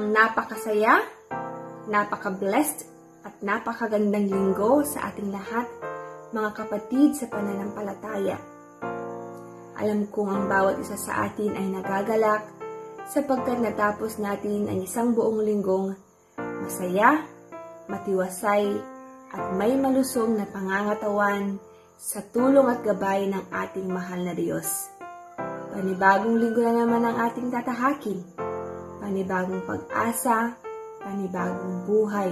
isang napakasaya, napaka-blessed at napakagandang linggo sa ating lahat, mga kapatid sa pananampalataya. Alam kong ang bawat isa sa atin ay nagagalak sapagkat natapos natin ang isang buong linggong masaya, matiwasay, at may malusong na pangangatawan sa tulong at gabay ng ating mahal na Diyos. Panibagong linggo na naman ang ating tatahakin. Panibagong pag-asa, panibagong buhay.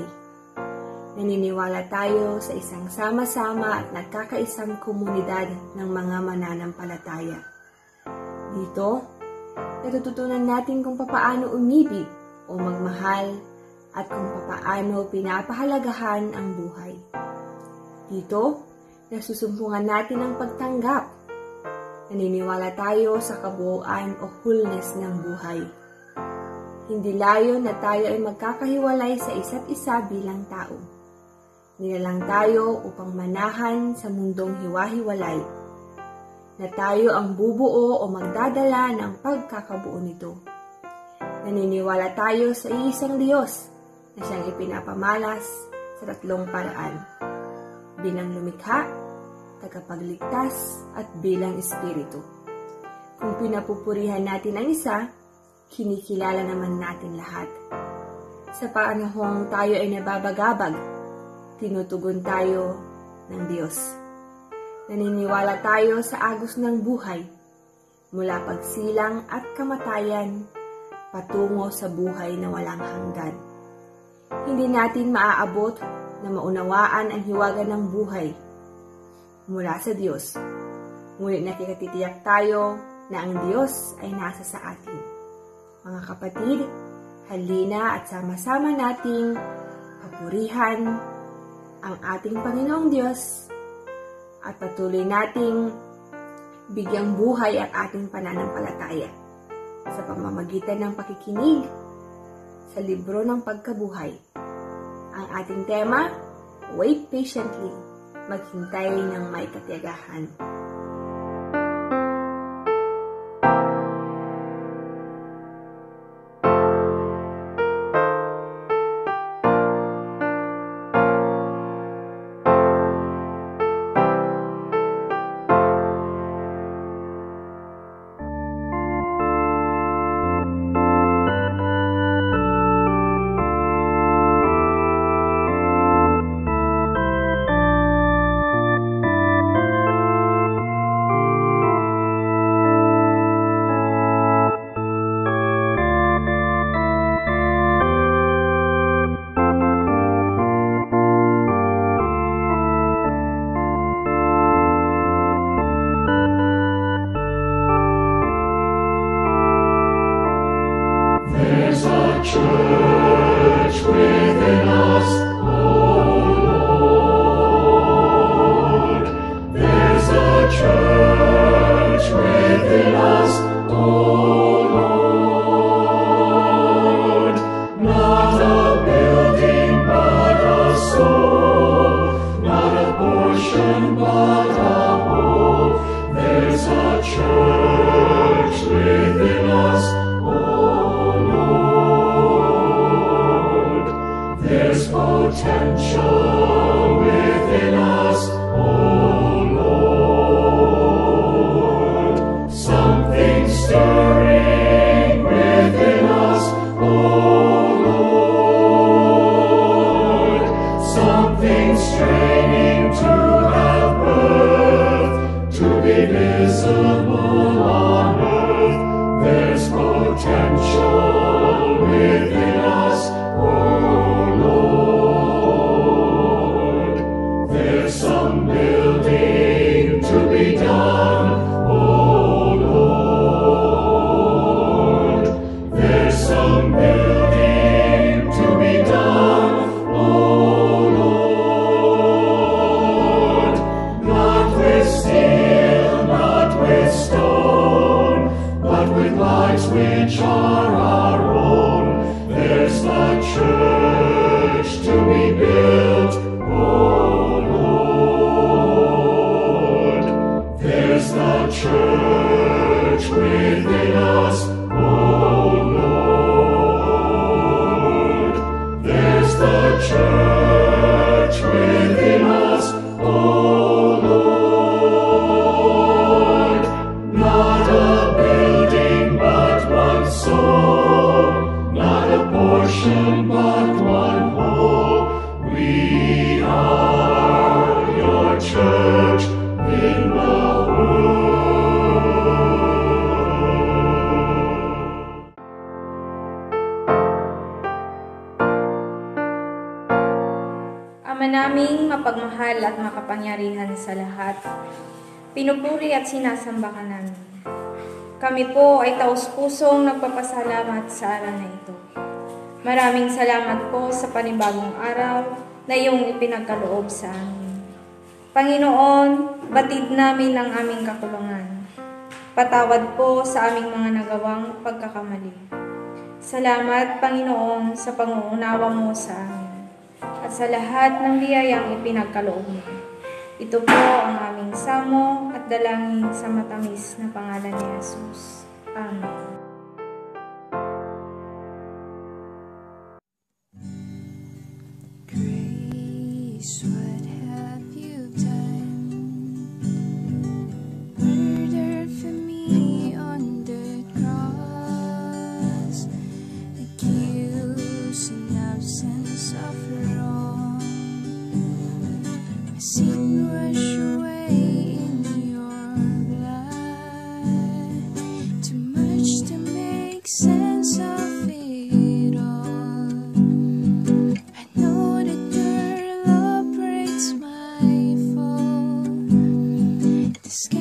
Naniniwala tayo sa isang sama-sama at nagkakaisang komunidad ng mga mananampalataya. Dito, natututunan natin kung papaano umibig o magmahal at kung papaano pinapahalagahan ang buhay. Dito, nasusumpungan natin ang pagtanggap. Naniniwala tayo sa kabuuan o wholeness ng buhay. Hindi layo na tayo ay magkakahiwalay sa isa't isa bilang tao. Nilalang tayo upang manahan sa mundong hiwa-hiwalay. Na tayo ang bubuo o magdadala ng pagkakabuo nito. Naniniwala tayo sa iisang Diyos na siyang ipinapamalas sa tatlong paraan. Bilang lumikha, tagapagligtas, at bilang espiritu. Kung pinapupurihan natin ang isa, kinikilala naman natin lahat. Sa panahong tayo ay nababagabag, tinutugon tayo ng Diyos. Naniniwala tayo sa agos ng buhay, mula pagsilang at kamatayan, patungo sa buhay na walang hanggan. Hindi natin maaabot na maunawaan ang hiwaga ng buhay mula sa Diyos. Ngunit nakikatitiyak tayo na ang Diyos ay nasa sa atin. Mga kapatid, halina at sama-sama nating papurihan ang ating Panginoong Diyos at patuloy nating bigyang buhay ang ating pananampalataya sa pamamagitan ng pakikinig sa libro ng pagkabuhay. Ang ating tema, Wait Patiently, Maghintay ng May Katiagahan. Pinupuri at sinasamba ka namin. Kami po ay taus-pusong nagpapasalamat sa araw na ito. Maraming salamat po sa panibagong araw na iyong ipinagkaloob sa amin. Panginoon, batid namin ang aming kakulungan. Patawad po sa aming mga nagawang pagkakamali. Salamat, Panginoon, sa panguunawa mo sa amin at sa lahat ng biyayang ipinagkaloob mo. Ito po ang aming samo at dalangin sa matamis na pangalan ni Jesus. Amen. Skin.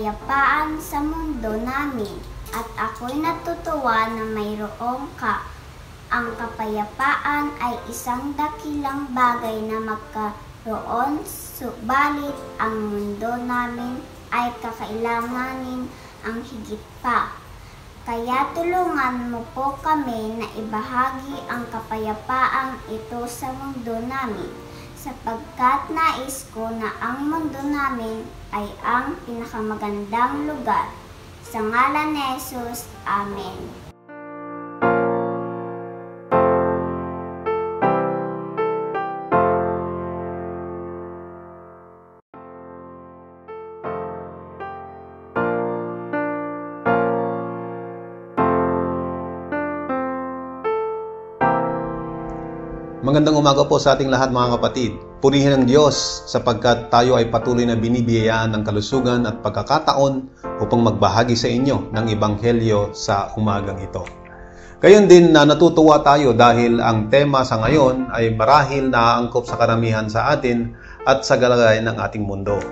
Kapayapaan sa mundo namin at ako'y natutuwa na mayroong ka. Ang kapayapaan ay isang dakilang bagay na magkaroon, subalit ang mundo namin ay kakailanganin ang higit pa. Kaya tulungan mo po kami na ibahagi ang kapayapaang ito sa mundo namin sapagkat nais ko na ang mundo namin ay ang pinakamagandang lugar. Sa ngalan ni Jesus, Amen. Magandang umaga po sa ating lahat mga kapatid. Purihin ang Diyos sapagkat tayo ay patuloy na binibiyayaan ng kalusugan at pagkakataon upang magbahagi sa inyo ng Ebanghelyo sa umagang ito. Gayon din na natutuwa tayo dahil ang tema sa ngayon ay marahil naaangkop sa karamihan sa atin at sa galagayan ng ating mundo.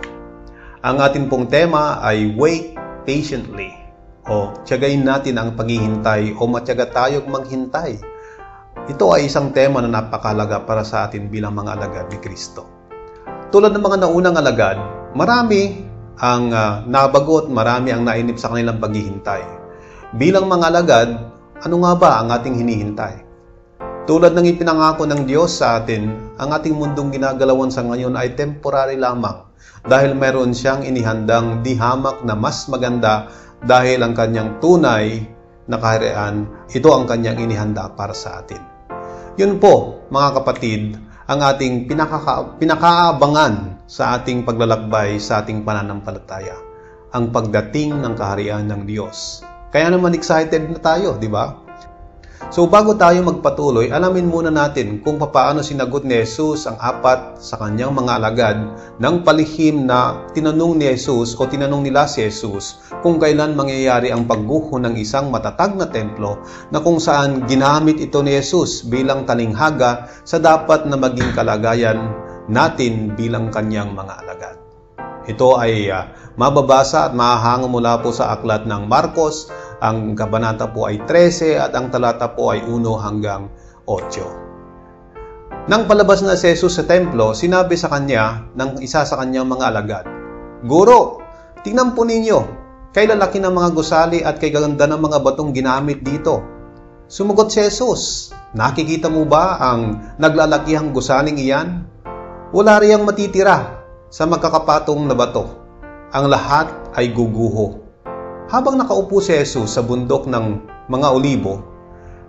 Ang ating pong tema ay Wait Patiently o tiyagain natin ang paghihintay o matyaga tayong maghintay ito ay isang tema na napakalaga para sa atin bilang mga alagad ni Kristo. Tulad ng mga naunang alagad, marami ang uh, nabagot, marami ang nainip sa kanilang paghihintay. Bilang mga alagad, ano nga ba ang ating hinihintay? Tulad ng ipinangako ng Diyos sa atin, ang ating mundong ginagalawan sa ngayon ay temporary lamang dahil meron siyang inihandang dihamak na mas maganda dahil ang kanyang tunay na kaharian, ito ang kanyang inihanda para sa atin. Yun po, mga kapatid, ang ating pinaka, pinakaabangan sa ating paglalakbay sa ating pananampalataya. Ang pagdating ng kaharian ng Diyos. Kaya naman excited na tayo, di ba? So bago tayo magpatuloy, alamin muna natin kung paano sinagot ni Jesus ang apat sa kanyang mga alagad ng palihim na tinanong ni Jesus o tinanong nila si Jesus kung kailan mangyayari ang pagguho ng isang matatag na templo na kung saan ginamit ito ni Jesus bilang talinghaga sa dapat na maging kalagayan natin bilang kanyang mga alagad. Ito ay uh, mababasa at mahahango mula po sa aklat ng Marcos ang kabanata po ay 13 at ang talata po ay 1 hanggang 8. Nang palabas na si Jesus sa templo, sinabi sa kanya ng isa sa kanyang mga alagad, Guro, tingnan po ninyo, kay lalaki ng mga gusali at kay ganda ng mga batong ginamit dito. Sumagot si Jesus, Nakikita mo ba ang naglalakihang gusaling iyan? Wala riyang matitira sa magkakapatong na bato. Ang lahat ay guguho habang nakaupo si Jesus sa bundok ng mga olibo,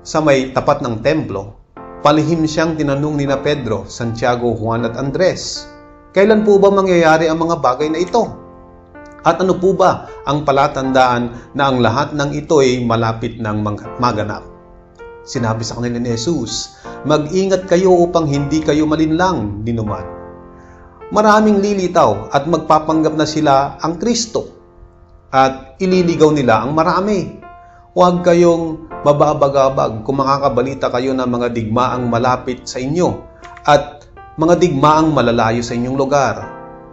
sa may tapat ng templo, palihim siyang tinanong ni na Pedro, Santiago, Juan at Andres, Kailan po ba mangyayari ang mga bagay na ito? At ano po ba ang palatandaan na ang lahat ng ito ay malapit ng maganap? Sinabi sa kanila ni Jesus, Mag-ingat kayo upang hindi kayo malinlang dinuman. Maraming lilitaw at magpapanggap na sila ang Kristo at ililigaw nila ang marami. Huwag kayong mababagabag kung makakabalita kayo ng mga digmaang malapit sa inyo at mga digmaang malalayo sa inyong lugar.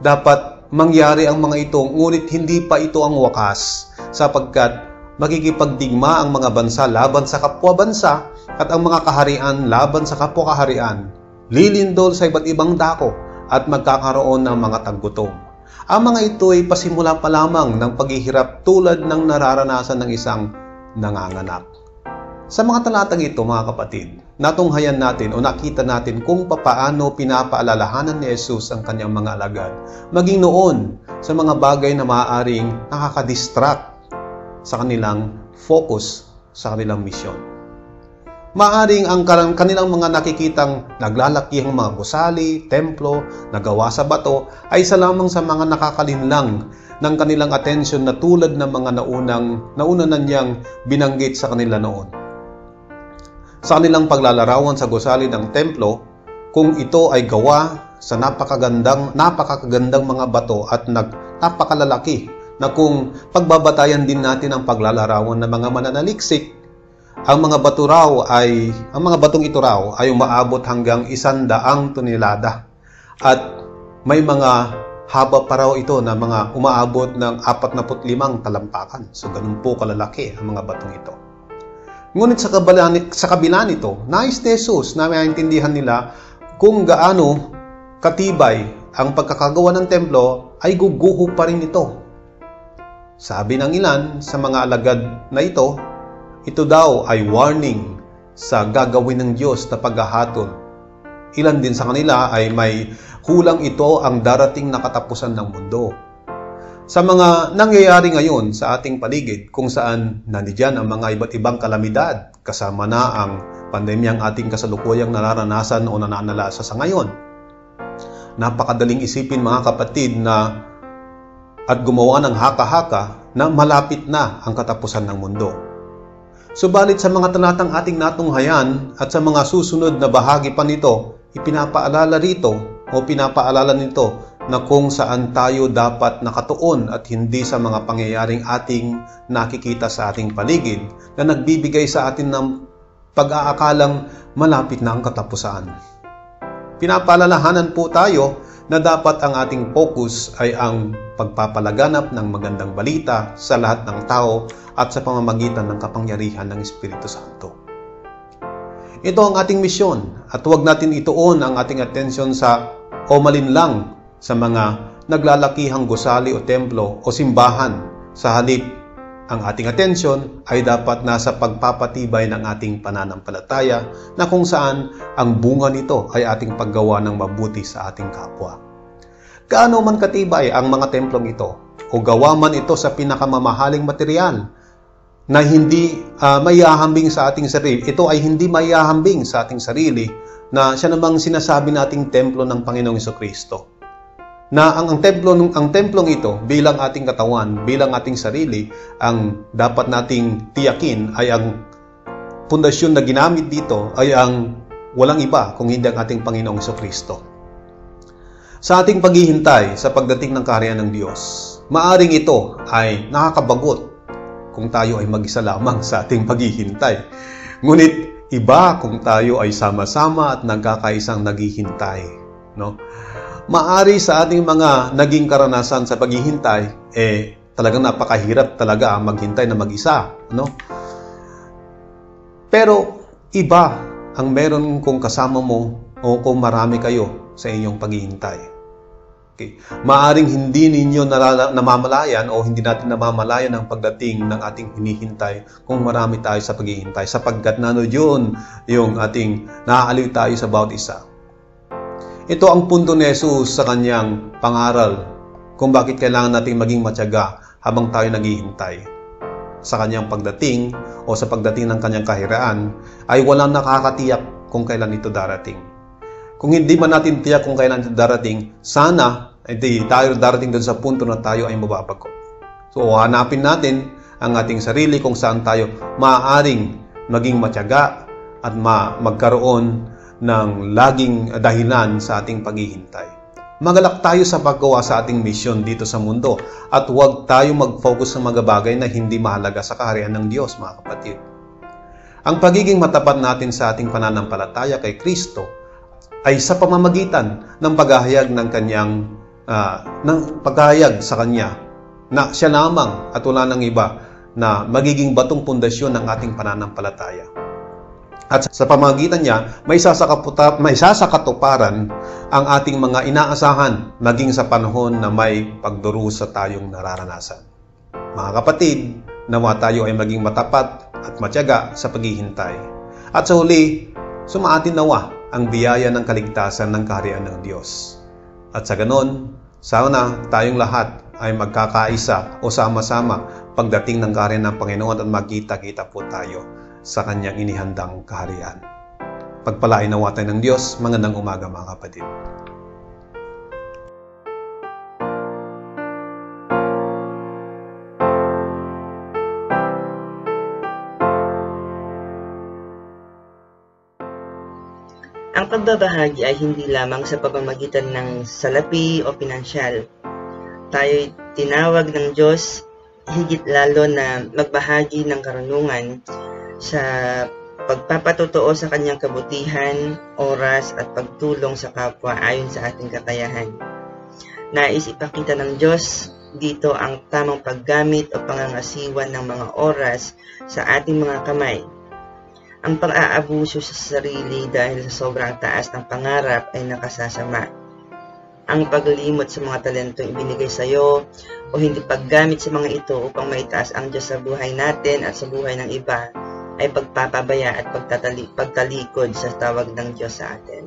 Dapat mangyari ang mga ito, ngunit hindi pa ito ang wakas sapagkat makikipagdigma ang mga bansa laban sa kapwa bansa at ang mga kaharian laban sa kapwa kaharian. Lilindol sa iba't ibang dako at magkakaroon ng mga taggutom. Ang mga ito ay pasimula pa lamang ng paghihirap tulad ng nararanasan ng isang nanganganak. Sa mga talatang ito, mga kapatid, natunghayan natin o nakita natin kung papaano pinapaalalahanan ni Jesus ang kanyang mga alagad, maging noon sa mga bagay na maaaring nakakadistract sa kanilang focus sa kanilang misyon. Maaring ang kanilang mga nakikitang naglalakihang mga gusali, templo, nagawa sa bato ay isa lamang sa mga nakakalinlang ng kanilang atensyon na tulad ng mga naunang nauna na niyang binanggit sa kanila noon. Sa kanilang paglalarawan sa gusali ng templo, kung ito ay gawa sa napakagandang napakagandang mga bato at nag, napakalalaki na kung pagbabatayan din natin ang paglalarawan ng mga mananaliksik ang mga bato raw ay, ang mga batong ito raw ay umaabot hanggang isandaang tonelada. At may mga haba pa raw ito na mga umaabot ng 45 talampakan. So ganun po kalalaki ang mga batong ito. Ngunit sa kabila, sa kabila nito, nais ni Jesus na maintindihan nila kung gaano katibay ang pagkakagawa ng templo ay guguho pa rin ito. Sabi ng ilan sa mga alagad na ito, ito daw ay warning sa gagawin ng Diyos na paghahatol. Ilan din sa kanila ay may kulang ito ang darating na katapusan ng mundo. Sa mga nangyayari ngayon sa ating paligid kung saan nandiyan ang mga iba't ibang kalamidad kasama na ang pandemyang ating kasalukuyang nararanasan o nananalasa sa ngayon. Napakadaling isipin mga kapatid na at gumawa ng haka-haka na malapit na ang katapusan ng mundo. Subalit sa mga talatang ating natunghayan at sa mga susunod na bahagi pa nito, ipinapaalala rito o pinapaalala nito na kung saan tayo dapat nakatuon at hindi sa mga pangyayaring ating nakikita sa ating paligid na nagbibigay sa atin ng pag-aakalang malapit na ang katapusan. Pinapalalahanan po tayo na dapat ang ating focus ay ang pagpapalaganap ng magandang balita sa lahat ng tao at sa pamamagitan ng kapangyarihan ng Espiritu Santo. Ito ang ating misyon at huwag natin ituon ang ating atensyon sa o malinlang sa mga naglalakihang gusali o templo o simbahan. Sa halip, ang ating atensyon ay dapat nasa pagpapatibay ng ating pananampalataya na kung saan ang bunga nito ay ating paggawa ng mabuti sa ating kapwa. Gaano man katibay ang mga templong ito o gawa man ito sa pinakamamahaling material na hindi uh, mayahambing sa ating sarili. Ito ay hindi mayahambing sa ating sarili na siya namang sinasabi nating templo ng Panginoong Kristo na ang, ang templo ang templong ito bilang ating katawan, bilang ating sarili, ang dapat nating tiyakin ay ang pundasyon na ginamit dito ay ang walang iba kung hindi ang ating Panginoong Kristo. Sa ating paghihintay sa pagdating ng kaharian ng Diyos, maaring ito ay nakakabagot kung tayo ay mag-isa lamang sa ating paghihintay. Ngunit iba kung tayo ay sama-sama at nagkakaisang naghihintay, no? Maari sa ating mga naging karanasan sa paghihintay, eh, talagang napakahirap talaga maghintay na mag-isa. No? Pero, iba ang meron kung kasama mo o kung marami kayo sa inyong paghihintay. Okay. Maaring hindi ninyo namamalayan o hindi natin namamalayan ang pagdating ng ating hinihintay kung marami tayo sa paghihintay sapagkat nanood yun yung ating naaaliw tayo sa bawat isa. Ito ang punto ni Jesus sa kanyang pangaral kung bakit kailangan nating maging matyaga habang tayo naghihintay. Sa kanyang pagdating o sa pagdating ng kanyang kahiraan ay walang nakakatiyak kung kailan ito darating. Kung hindi man natin tiyak kung kailan ito darating, sana hindi tayo darating doon sa punto na tayo ay mababago. So hanapin natin ang ating sarili kung saan tayo maaaring maging matyaga at ma magkaroon ng laging dahilan sa ating paghihintay. Magalak tayo sa paggawa sa ating misyon dito sa mundo at huwag tayo mag-focus sa mga bagay na hindi mahalaga sa kaharian ng Diyos, mga kapatid. Ang pagiging matapat natin sa ating pananampalataya kay Kristo ay sa pamamagitan ng paghahayag ng kanyang uh, ng paghahayag sa kanya na siya lamang at wala nang iba na magiging batong pundasyon ng ating pananampalataya. At sa pamagitan niya, may sasakaputa, may sasakatuparan ang ating mga inaasahan maging sa panahon na may pagdurusa tayong nararanasan. Mga kapatid, nawa tayo ay maging matapat at matyaga sa paghihintay. At sa huli, sumaatin nawa ang biyaya ng kaligtasan ng kaharian ng Diyos. At sa ganon, sana tayong lahat ay magkakaisa o sama-sama pagdating ng kaharian ng Panginoon at magkita-kita po tayo sa kanyang inihandang kaharian. Pagpalain nawa tayo ng Diyos, magandang umaga mga kapatid. Ang pagbabahagi ay hindi lamang sa pamamagitan ng salapi o pinansyal. Tayo'y tinawag ng Diyos higit lalo na magbahagi ng karunungan sa pagpapatotoo sa kanyang kabutihan, oras at pagtulong sa kapwa ayon sa ating kakayahan. Nais ipakita ng Diyos dito ang tamang paggamit o pangangasiwan ng mga oras sa ating mga kamay. Ang pang-aabuso sa sarili dahil sa sobrang taas ng pangarap ay nakasasama. Ang paglimot sa mga talentong ibinigay sa iyo o hindi paggamit sa mga ito upang maitaas ang Diyos sa buhay natin at sa buhay ng iba ay pagpapabaya at pagtatali, pagtalikod sa tawag ng Diyos sa atin.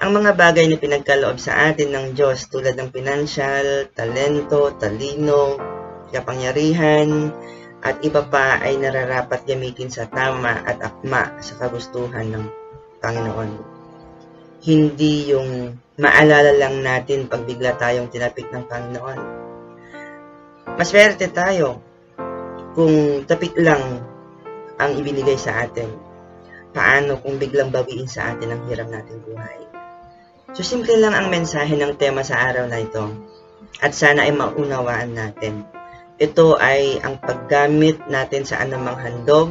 Ang mga bagay na pinagkaloob sa atin ng Diyos tulad ng financial, talento, talino, kapangyarihan, at iba pa ay nararapat gamitin sa tama at akma sa kagustuhan ng Panginoon. Hindi yung maalala lang natin pag bigla tayong tinapik ng Panginoon. Maswerte tayo kung tapik lang ang ibinigay sa atin. Paano kung biglang bawiin sa atin ang hirap nating buhay? So, simple lang ang mensahe ng tema sa araw na ito. At sana ay maunawaan natin. Ito ay ang paggamit natin sa anumang handog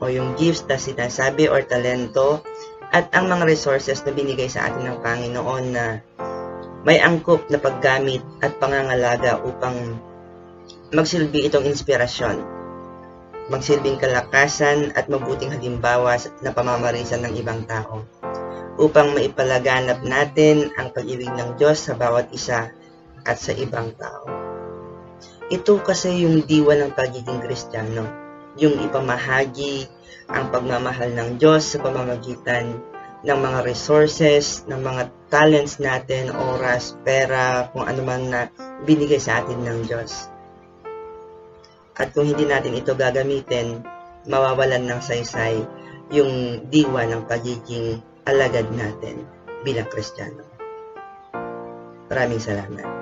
o yung gifts na sinasabi or talento at ang mga resources na binigay sa atin ng Panginoon na may angkop na paggamit at pangangalaga upang magsilbi itong inspirasyon, magsilbing kalakasan at mabuting halimbawa na pamamarisan ng ibang tao upang maipalaganap natin ang pag-ibig ng Diyos sa bawat isa at sa ibang tao. Ito kasi yung diwa ng pagiging Kristiyano, yung ipamahagi ang pagmamahal ng Diyos sa pamamagitan ng mga resources, ng mga talents natin, oras, pera, kung ano man na binigay sa atin ng Diyos. At kung hindi natin ito gagamitin, mawawalan ng saysay yung diwa ng pagiging alagad natin bilang Kristiyano. Maraming salamat.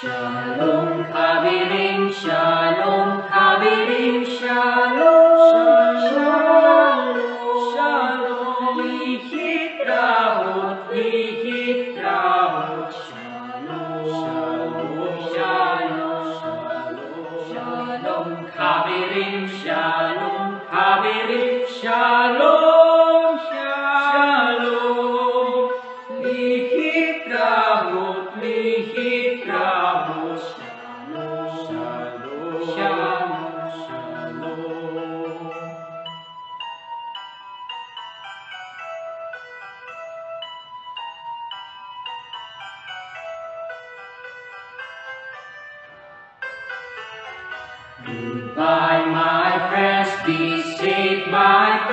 Shalom Goodbye, my friends. Be safe, my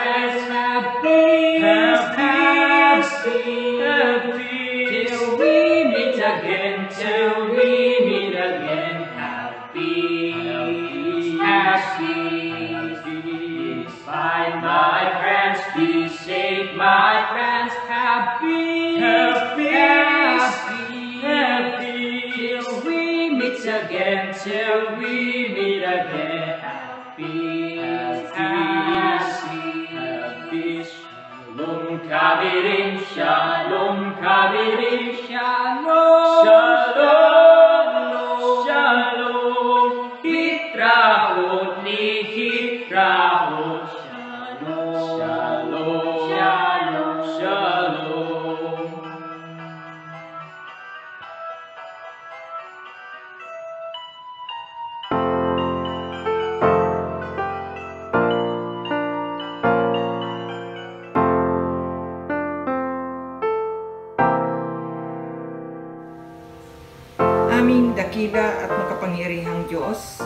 Diyos,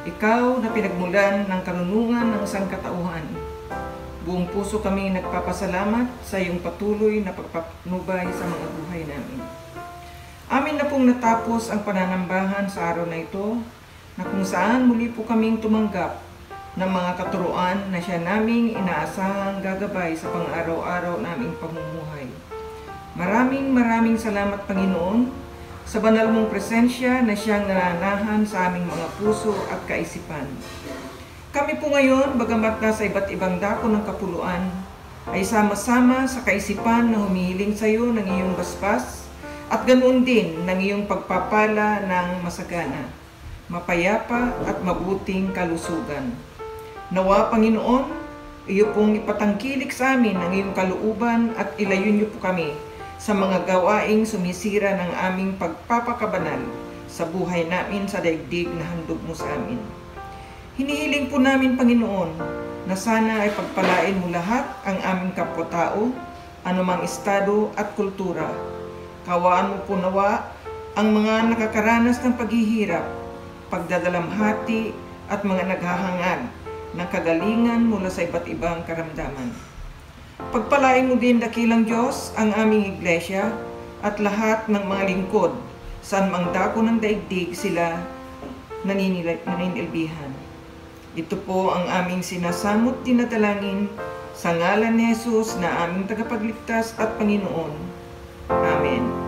Ikaw na pinagmulan ng kanunungan ng sangkatauhan. Buong puso kami nagpapasalamat sa iyong patuloy na pagpapnubay sa mga buhay namin. Amin na pong natapos ang pananambahan sa araw na ito na kung saan muli po kaming tumanggap ng mga katuruan na siya naming inaasahang gagabay sa pang-araw-araw naming pamumuhay. Maraming maraming salamat Panginoon sa banal mong presensya na siyang nananahan sa aming mga puso at kaisipan. Kami po ngayon, bagamat nasa iba't ibang dako ng kapuluan, ay sama-sama sa kaisipan na humihiling sa iyo ng iyong baspas at ganoon din ng iyong pagpapala ng masagana, mapayapa at mabuting kalusugan. Nawa Panginoon, iyo pong ipatangkilik sa amin ang iyong kalooban at ilayo niyo po kami sa mga gawaing sumisira ng aming pagpapakabanal sa buhay namin sa daigdig na handog mo sa amin. Hinihiling po namin, Panginoon, na sana ay pagpalain mo lahat ang aming kapwa-tao, anumang estado at kultura. Kawaan mo po nawa ang mga nakakaranas ng paghihirap, pagdadalamhati at mga naghahangad ng kagalingan mula sa iba't ibang karamdaman. Pagpalain mo din dakilang Diyos ang aming iglesia at lahat ng mga lingkod saan mang dako ng daigdig sila naninilbihan. Ito po ang aming sinasamot dinadalangin sa ngalan ni Jesus na aming tagapagligtas at Panginoon. Amen.